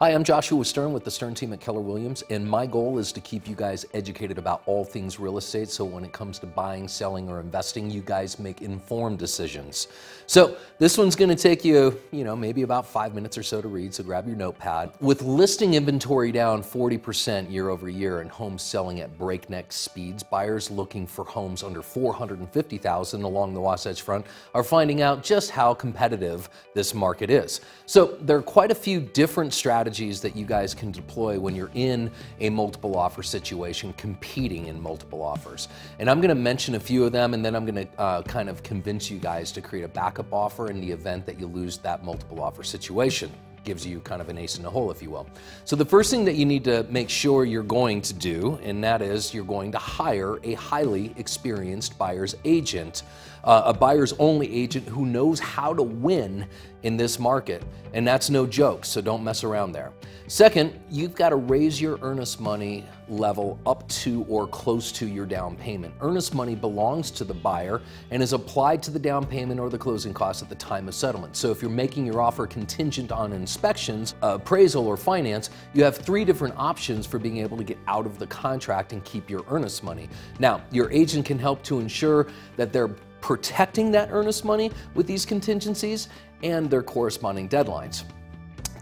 Hi, I'm Joshua Stern with the Stern team at Keller Williams, and my goal is to keep you guys educated about all things real estate so when it comes to buying, selling, or investing, you guys make informed decisions. So, this one's going to take you, you know, maybe about five minutes or so to read, so grab your notepad. With listing inventory down 40% year over year and homes selling at breakneck speeds, buyers looking for homes under 450,000 along the Wasatch Front are finding out just how competitive this market is. So, there are quite a few different strategies strategies that you guys can deploy when you're in a multiple offer situation, competing in multiple offers. And I'm going to mention a few of them, and then I'm going to uh, kind of convince you guys to create a backup offer in the event that you lose that multiple offer situation gives you kind of an ace in the hole, if you will. So the first thing that you need to make sure you're going to do, and that is you're going to hire a highly experienced buyer's agent, uh, a buyer's only agent who knows how to win in this market. And that's no joke, so don't mess around there. Second, you've got to raise your earnest money level up to or close to your down payment. Earnest money belongs to the buyer and is applied to the down payment or the closing costs at the time of settlement. So if you're making your offer contingent on inspections, appraisal, or finance, you have three different options for being able to get out of the contract and keep your earnest money. Now, your agent can help to ensure that they're protecting that earnest money with these contingencies and their corresponding deadlines.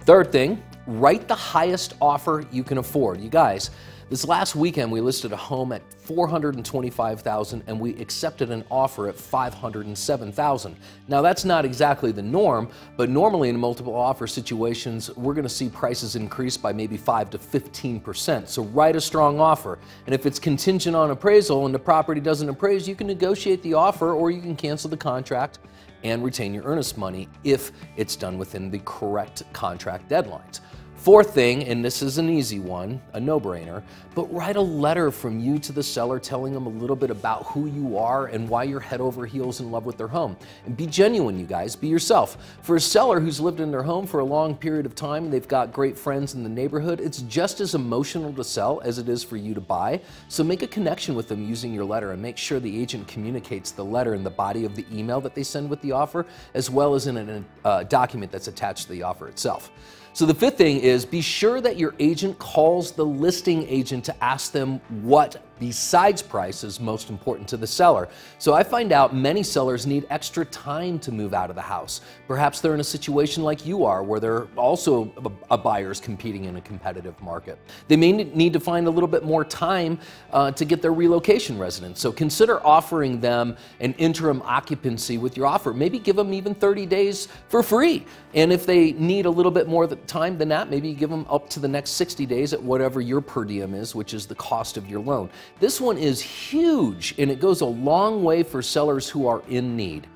Third thing, write the highest offer you can afford. You guys, this last weekend we listed a home at 425,000 and we accepted an offer at 507,000. Now that's not exactly the norm, but normally in multiple offer situations we're going to see prices increase by maybe 5 to 15%. So write a strong offer. And if it's contingent on appraisal and the property doesn't appraise, you can negotiate the offer or you can cancel the contract and retain your earnest money if it's done within the correct contract deadlines. Fourth thing, and this is an easy one, a no brainer, but write a letter from you to the seller telling them a little bit about who you are and why you're head over heels in love with their home. And be genuine, you guys, be yourself. For a seller who's lived in their home for a long period of time, and they've got great friends in the neighborhood, it's just as emotional to sell as it is for you to buy. So make a connection with them using your letter and make sure the agent communicates the letter in the body of the email that they send with the offer, as well as in a uh, document that's attached to the offer itself. So the fifth thing is be sure that your agent calls the listing agent to ask them what besides price is most important to the seller. So I find out many sellers need extra time to move out of the house. Perhaps they're in a situation like you are where they're also a buyers competing in a competitive market. They may need to find a little bit more time uh, to get their relocation residence. So consider offering them an interim occupancy with your offer. Maybe give them even 30 days for free. And if they need a little bit more time than that, maybe give them up to the next 60 days at whatever your per diem is, which is the cost of your loan. This one is huge and it goes a long way for sellers who are in need.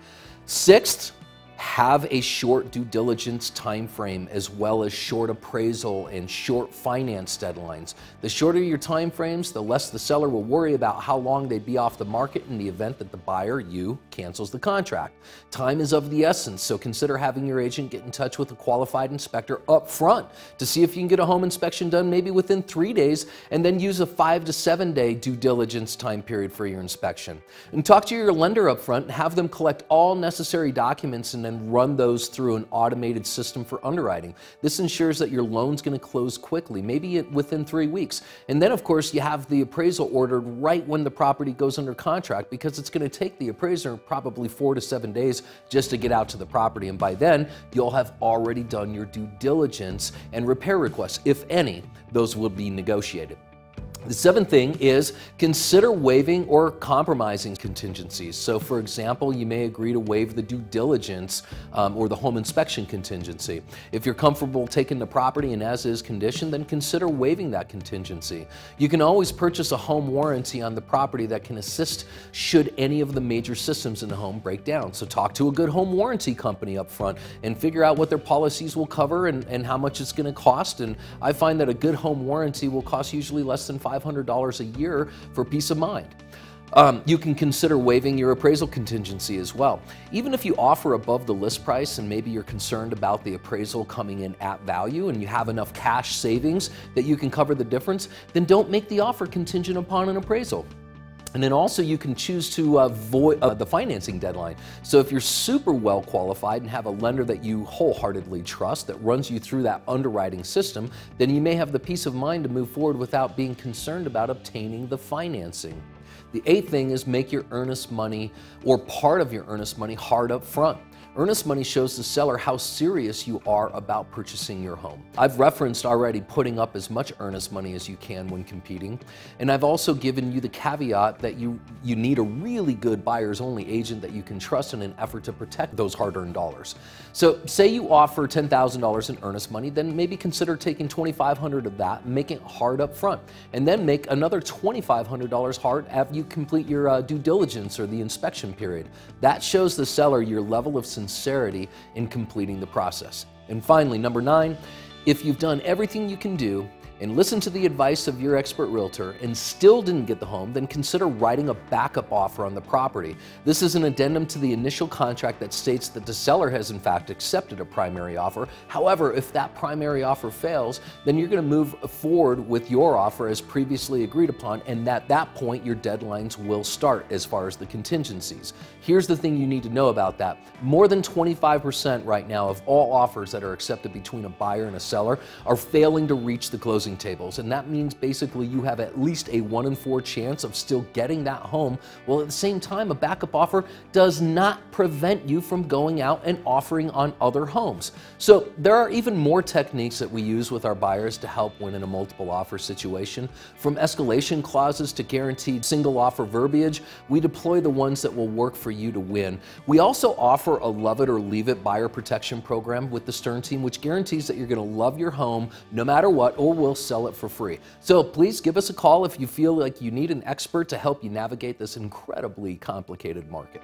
Sixth, have a short due diligence time frame as well as short appraisal and short finance deadlines. The shorter your time frames, the less the seller will worry about how long they'd be off the market in the event that the buyer, you, cancels the contract. Time is of the essence, so consider having your agent get in touch with a qualified inspector up front to see if you can get a home inspection done maybe within three days and then use a five to seven day due diligence time period for your inspection. And talk to your lender up front and have them collect all necessary documents and and run those through an automated system for underwriting. This ensures that your loan's going to close quickly, maybe within three weeks. And then, of course, you have the appraisal ordered right when the property goes under contract because it's going to take the appraiser probably four to seven days just to get out to the property. And by then, you'll have already done your due diligence and repair requests, if any, those will be negotiated. The seventh thing is consider waiving or compromising contingencies. So, for example, you may agree to waive the due diligence um, or the home inspection contingency. If you're comfortable taking the property in as is condition, then consider waiving that contingency. You can always purchase a home warranty on the property that can assist should any of the major systems in the home break down. So, talk to a good home warranty company up front and figure out what their policies will cover and, and how much it's going to cost. And I find that a good home warranty will cost usually less than $500 a year for peace of mind. Um, you can consider waiving your appraisal contingency as well. Even if you offer above the list price and maybe you're concerned about the appraisal coming in at value and you have enough cash savings that you can cover the difference, then don't make the offer contingent upon an appraisal. And then also you can choose to avoid uh, the financing deadline. So if you're super well qualified and have a lender that you wholeheartedly trust that runs you through that underwriting system, then you may have the peace of mind to move forward without being concerned about obtaining the financing. The eighth thing is make your earnest money or part of your earnest money hard up front. Earnest money shows the seller how serious you are about purchasing your home. I've referenced already putting up as much earnest money as you can when competing, and I've also given you the caveat that you, you need a really good buyer's only agent that you can trust in an effort to protect those hard earned dollars. So, say you offer $10,000 in earnest money, then maybe consider taking 2,500 of that, making it hard up front, and then make another $2,500 hard after you complete your uh, due diligence or the inspection period. That shows the seller your level of sincerity in completing the process. And finally, number nine, if you've done everything you can do and listened to the advice of your expert realtor and still didn't get the home, then consider writing a backup offer on the property. This is an addendum to the initial contract that states that the seller has in fact accepted a primary offer. However, if that primary offer fails, then you're going to move forward with your offer as previously agreed upon, and at that point, your deadlines will start as far as the contingencies. Here's the thing you need to know about that. More than 25% right now of all offers that are accepted between a buyer and a seller are failing to reach the closing tables. And that means basically you have at least a one in four chance of still getting that home. Well, at the same time, a backup offer does not prevent you from going out and offering on other homes. So there are even more techniques that we use with our buyers to help win in a multiple offer situation. From escalation clauses to guaranteed single offer verbiage, we deploy the ones that will work for you to win. We also offer a love it or leave it buyer protection program with the Stern team, which guarantees that you're going to love your home no matter what or will sell it for free. So please give us a call if you feel like you need an expert to help you navigate this incredibly complicated market.